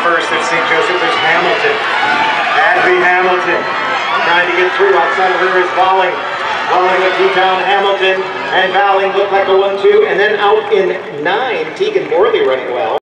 First at St. Joseph, there's Hamilton. Adby Hamilton trying to get through. Outside of her is Valling. Valling with T-Town Hamilton. And Valling looked like a one-two. And then out in nine, Tegan Morley running well.